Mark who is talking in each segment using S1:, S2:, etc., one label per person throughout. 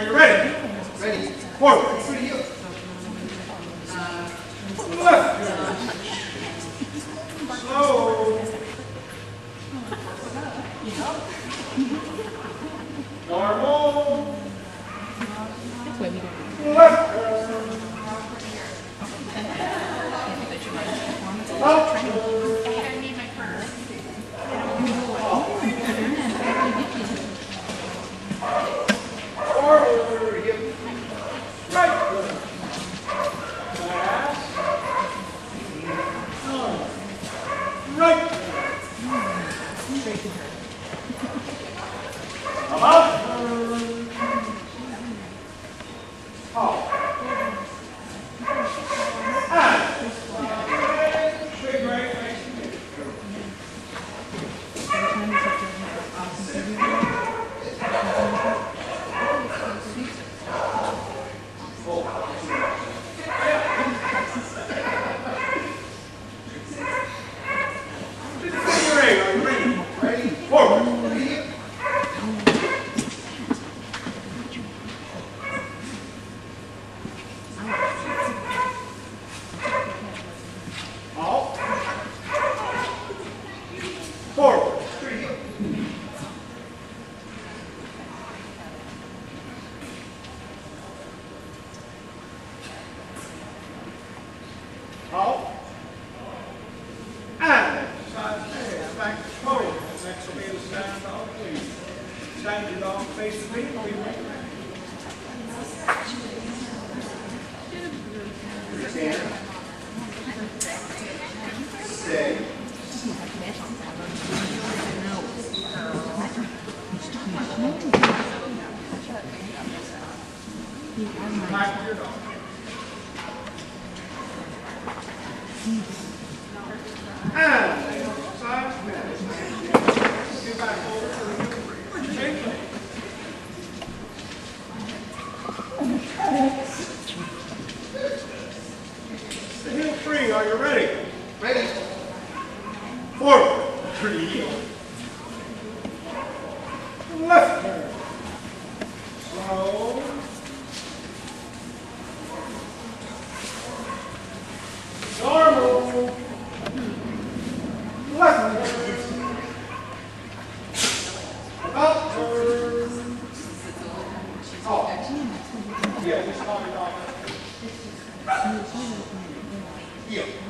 S1: Are you ready?
S2: Ready?
S1: Forward. Left. Slow. Normal. Left turn. Up turn. Forward. Hip. Right turn. Fast. Right turn. About turn. Halt. And. Straight right, nice and good. Ready, are you ready?
S2: Ready?
S1: Forward.
S2: Through you.
S1: Halt. Forward.
S2: Through you.
S1: Halt. And side stand, back to forward. Next will be the stand dog, please. Back to your dog. And side stand. Get back over to the Shake leg. Heel free, are you ready?
S2: Ready?
S1: Forward. Three. Left turn. Slow. Normal. Left turn. About turn. Oh. Yeah, just call it off. Heel.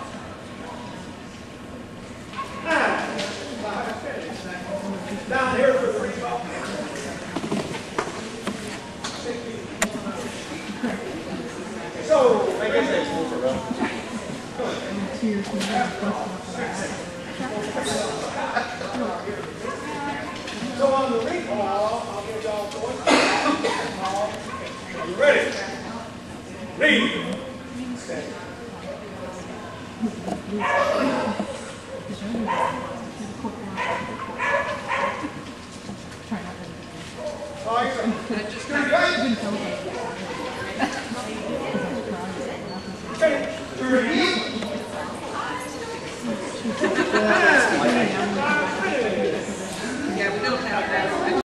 S1: So on the recall, I'll give y'all voice. Are you ready? Lead. Stay. Fire. Finish.